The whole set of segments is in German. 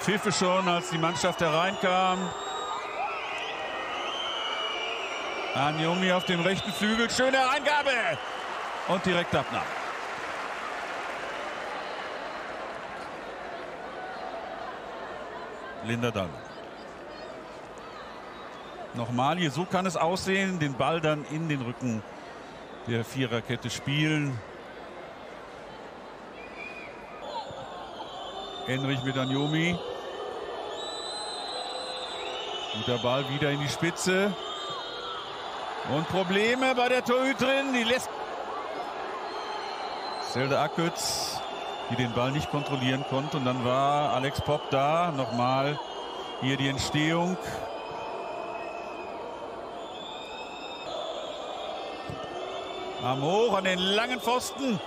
Pfiffe schon, als die Mannschaft hereinkam. Anjomi auf dem rechten Flügel. Schöne Eingabe. Und direkt Abnahme. Linda Dahl. Nochmal hier, so kann es aussehen. Den Ball dann in den Rücken der Viererkette spielen. Henrich mit Anjomi. Guter Ball wieder in die Spitze. Und Probleme bei der Torhüterin. Die lässt Zelda Akütz, die den Ball nicht kontrollieren konnte. Und dann war Alex Popp da. Nochmal hier die Entstehung. Am Hoch an den langen Pfosten.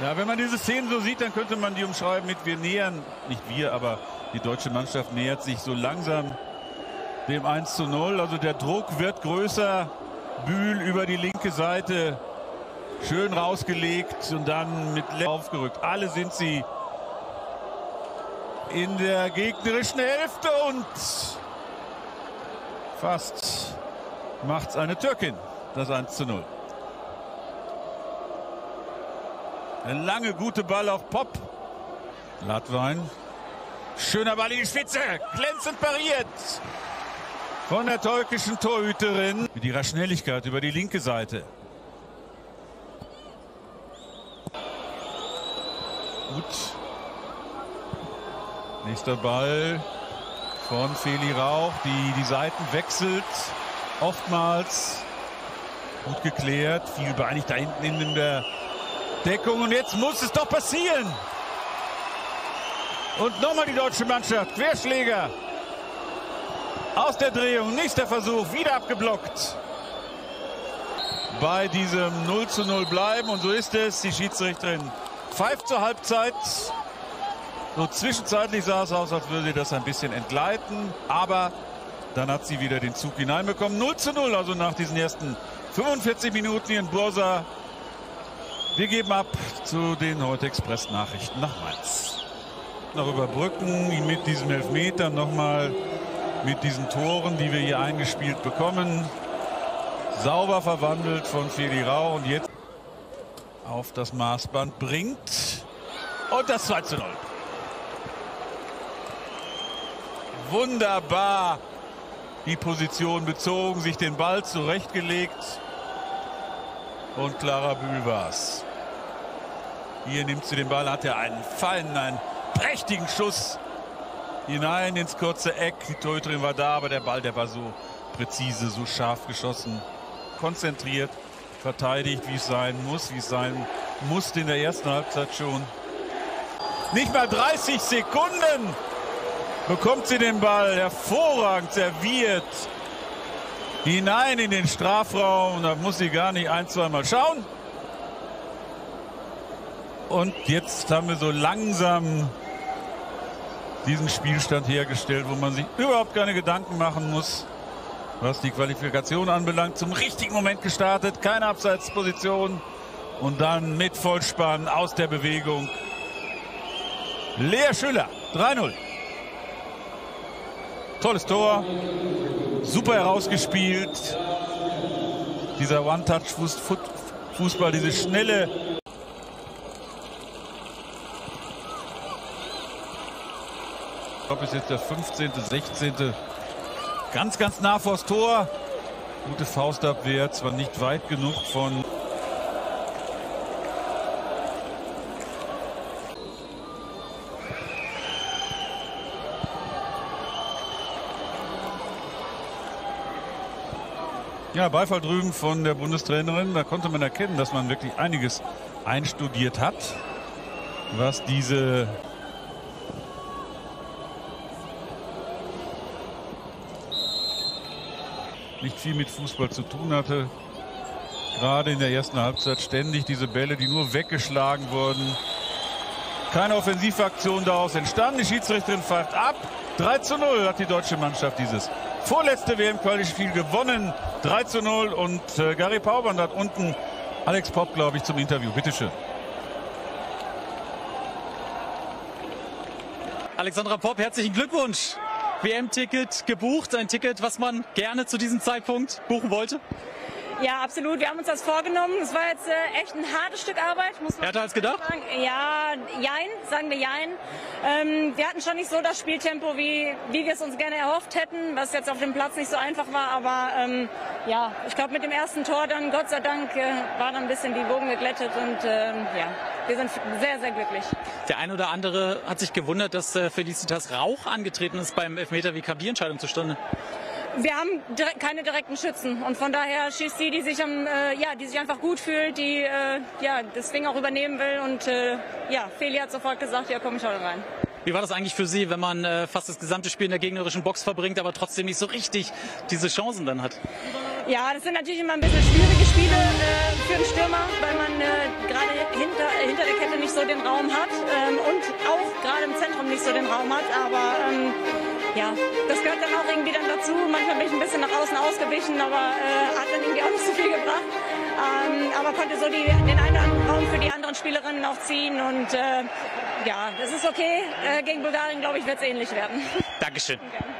Ja, wenn man diese Szenen so sieht, dann könnte man die umschreiben mit wir nähern, nicht wir, aber die deutsche Mannschaft nähert sich so langsam dem 1 zu 0. Also der Druck wird größer. Bühl über die linke Seite. Schön rausgelegt und dann mit aufgerückt. Alle sind sie in der gegnerischen Hälfte und fast macht es eine Türkin, das 1 zu 0. Ein lange, gute Ball auf Pop. Latwein. Schöner Ball in die Spitze. Glänzend pariert von der türkischen Torhüterin. Mit ihrer Schnelligkeit über die linke Seite. Gut. Nächster Ball von Feli Rauch, die die Seiten wechselt. Oftmals gut geklärt. Viel beeinigt da hinten in der Deckung. Und jetzt muss es doch passieren. Und nochmal die deutsche Mannschaft. Querschläger. Aus der Drehung, nächster Versuch, wieder abgeblockt. Bei diesem 0 zu 0 bleiben und so ist es. Die Schiedsrichterin pfeift zur Halbzeit. So zwischenzeitlich sah es aus, als würde sie das ein bisschen entgleiten. Aber dann hat sie wieder den Zug hineinbekommen. 0 zu 0, also nach diesen ersten 45 Minuten in Bursa. Wir geben ab zu den heute Express-Nachrichten nach Mainz. Noch überbrücken mit diesem Elfmeter nochmal mit diesen Toren, die wir hier eingespielt bekommen. Sauber verwandelt von Feli Rau und jetzt auf das Maßband bringt. Und das 2 zu 0. Wunderbar die Position bezogen, sich den Ball zurechtgelegt. Und Clara Bühl war's. Hier nimmt sie den Ball, hat er einen Fallen, einen prächtigen Schuss hinein ins kurze Eck. Die Torhüterin war da, aber der Ball, der war so präzise, so scharf geschossen. Konzentriert, verteidigt, wie es sein muss, wie es sein musste in der ersten Halbzeit schon. Nicht mal 30 Sekunden bekommt sie den Ball. Hervorragend serviert. Hinein in den Strafraum. Da muss sie gar nicht ein, zweimal schauen. Und jetzt haben wir so langsam diesen Spielstand hergestellt, wo man sich überhaupt keine Gedanken machen muss, was die Qualifikation anbelangt. Zum richtigen Moment gestartet, keine Abseitsposition und dann mit Vollspann aus der Bewegung. Lea Schüller, 3-0. Tolles Tor, super herausgespielt. Dieser One-Touch-Fußball, diese schnelle Ich glaube, es ist jetzt der 15., 16. Ganz, ganz nah vors Tor. Gute Faustabwehr, zwar nicht weit genug von Ja, Beifall drüben von der Bundestrainerin. Da konnte man erkennen, dass man wirklich einiges einstudiert hat, was diese nicht viel mit Fußball zu tun hatte. Gerade in der ersten Halbzeit ständig diese Bälle, die nur weggeschlagen wurden. Keine Offensivaktion daraus entstanden. Die Schiedsrichterin pfeift ab. 3 zu 0 hat die deutsche Mannschaft dieses vorletzte WM-Quali-Spiel gewonnen. 3 zu 0 und äh, Gary Pauband hat unten Alex Popp, glaube ich, zum Interview. Bitteschön. Alexandra Popp, herzlichen Glückwunsch. WM-Ticket gebucht, ein Ticket, was man gerne zu diesem Zeitpunkt buchen wollte? Ja, absolut. Wir haben uns das vorgenommen. Es war jetzt äh, echt ein hartes Stück Arbeit. Muss man Härter als gedacht? Sagen. Ja, jein, sagen wir jein. Ähm, wir hatten schon nicht so das Spieltempo, wie, wie wir es uns gerne erhofft hätten, was jetzt auf dem Platz nicht so einfach war. Aber ähm, ja, ich glaube, mit dem ersten Tor dann, Gott sei Dank, äh, war dann ein bisschen die Wogen geglättet und ähm, ja, wir sind sehr, sehr glücklich. Der ein oder andere hat sich gewundert, dass äh, Felicitas Rauch angetreten ist beim Elfmeter. Wie kam die Entscheidung zustande? Wir haben keine direkten Schützen und von daher schießt sie, die sich, am, äh, ja, die sich einfach gut fühlt, die äh, ja, das Ding auch übernehmen will und äh, ja, Feli hat sofort gesagt, ja komm, ich hau rein. Wie war das eigentlich für Sie, wenn man äh, fast das gesamte Spiel in der gegnerischen Box verbringt, aber trotzdem nicht so richtig diese Chancen dann hat? Ja, das sind natürlich immer ein bisschen schwierige Spiele äh, für einen Stürmer, weil man äh, gerade hinter, hinter der Kette nicht so den Raum hat ähm, und auch gerade im Zentrum nicht so den Raum hat. Aber ähm, ja, das gehört dann auch irgendwie dann dazu. Manchmal bin ich ein bisschen nach außen ausgewichen, aber äh, hat dann irgendwie auch nicht so viel gebracht. Ähm, aber konnte so die, den einen oder anderen Raum für die anderen Spielerinnen auch ziehen und äh, ja, das ist okay. Äh, gegen Bulgarien, glaube ich, wird es ähnlich werden. Dankeschön. Okay.